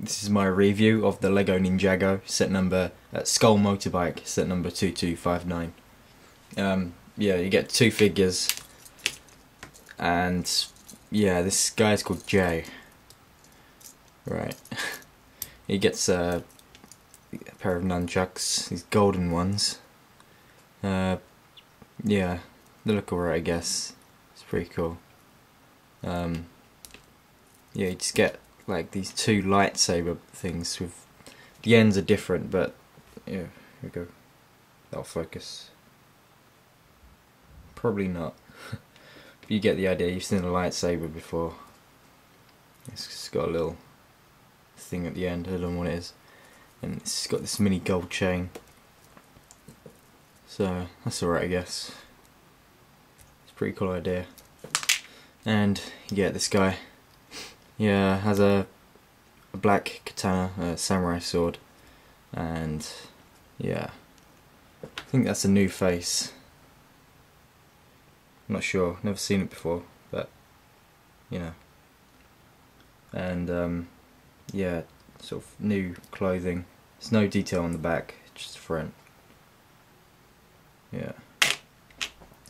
this is my review of the Lego Ninjago set number uh, Skull Motorbike set number 2259. Um, yeah, you get two figures, and yeah, this guy's called Jay. Right, he gets uh, a pair of nunchucks, these golden ones. Uh, yeah, they look alright, I guess. It's pretty cool. Um, yeah, you just get like these two lightsaber things with the ends are different, but yeah, here we go. That'll focus. Probably not. you get the idea. You've seen a lightsaber before. It's got a little thing at the end. I don't know what it is, and it's got this mini gold chain. So that's alright, I guess. It's a pretty cool idea. And you get this guy. Yeah, has a, a black katana, a samurai sword, and yeah, I think that's a new face. I'm not sure, never seen it before, but you know. And um, yeah, sort of new clothing. There's no detail on the back, just front. Yeah.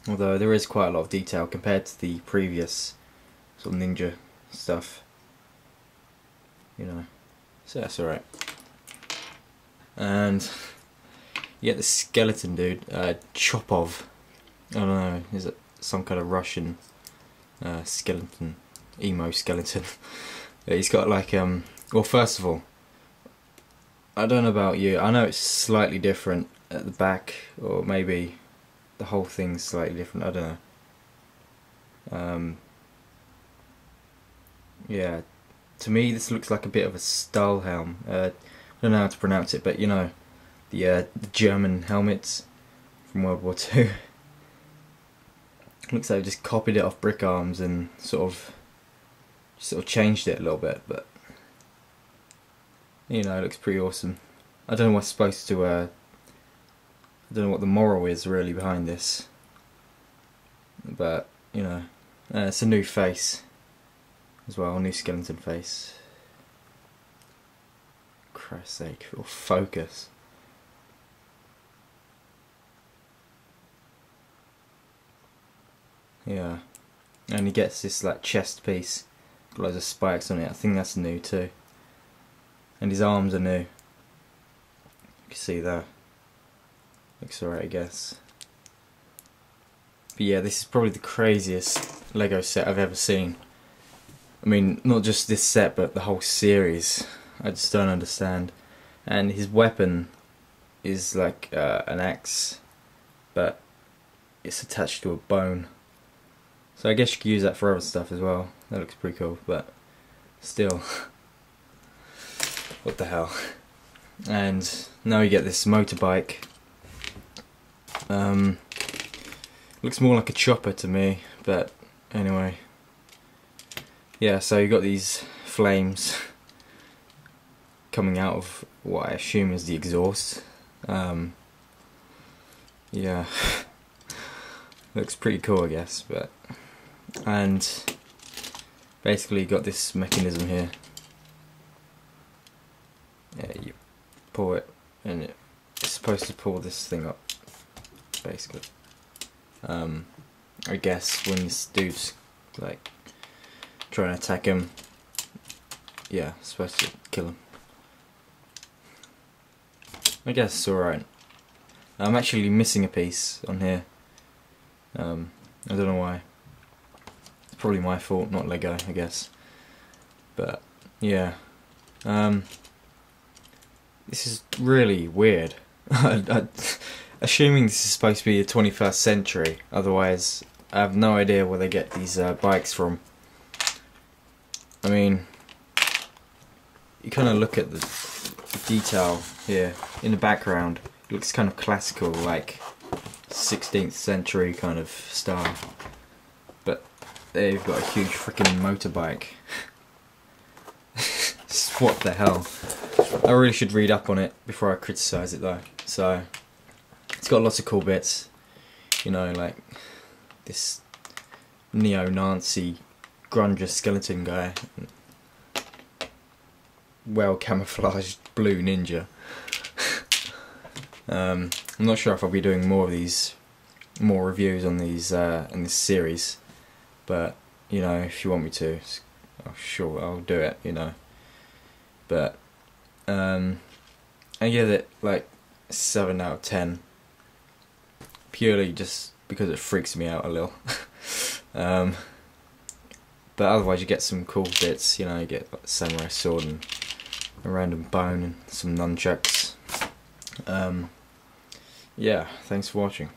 Although there is quite a lot of detail compared to the previous sort of ninja stuff you know. So that's alright. And you get the skeleton dude, uh, Chopov. I don't know, is it some kind of Russian uh, skeleton, emo skeleton? He's got like, um, well, first of all, I don't know about you, I know it's slightly different at the back, or maybe the whole thing's slightly different, I don't know. Um, yeah, to me this looks like a bit of a Stahlhelm. Uh, I don't know how to pronounce it, but you know, the, uh, the German helmets from World War Two. looks like they just copied it off BrickArms and sort of sort of changed it a little bit, but you know, it looks pretty awesome. I don't know what's supposed to. Uh, I don't know what the moral is really behind this, but you know, uh, it's a new face as well, new skeleton face. Christ's sake, or focus. Yeah. And he gets this like chest piece, got loads of spikes on it. I think that's new too. And his arms are new. You can see that. Looks alright I guess. But yeah, this is probably the craziest Lego set I've ever seen. I mean, not just this set, but the whole series. I just don't understand. And his weapon is like uh, an axe, but it's attached to a bone. So I guess you could use that for other stuff as well. That looks pretty cool, but still. what the hell? And now you get this motorbike. Um, looks more like a chopper to me, but anyway yeah, so you got these flames coming out of what I assume is the exhaust. Um, yeah, looks pretty cool, I guess. But and basically, got this mechanism here. Yeah, you pull it, and it's supposed to pull this thing up. Basically, um, I guess when this dude's like trying to attack him. Yeah, supposed to kill him. I guess it's alright. I'm actually missing a piece on here. Um, I don't know why. It's probably my fault, not Lego, I guess. But, yeah. Um, this is really weird. assuming this is supposed to be the 21st century, otherwise I have no idea where they get these uh, bikes from. I mean, you kind of look at the detail here in the background. It looks kind of classical, like 16th century kind of style. But they've got a huge freaking motorbike. what the hell? I really should read up on it before I criticise it though. So, it's got lots of cool bits. You know, like this neo-Nazi grunge skeleton guy. well camouflaged blue ninja. um, I'm not sure if I'll be doing more of these, more reviews on these uh, in this series, but you know if you want me to, oh, sure I'll do it. You know, but um, I give it like seven out of ten, purely just because it freaks me out a little. um, but otherwise, you get some cool bits. You know, you get like, samurai sword and a random bone and some nunchucks. Um, yeah, thanks for watching.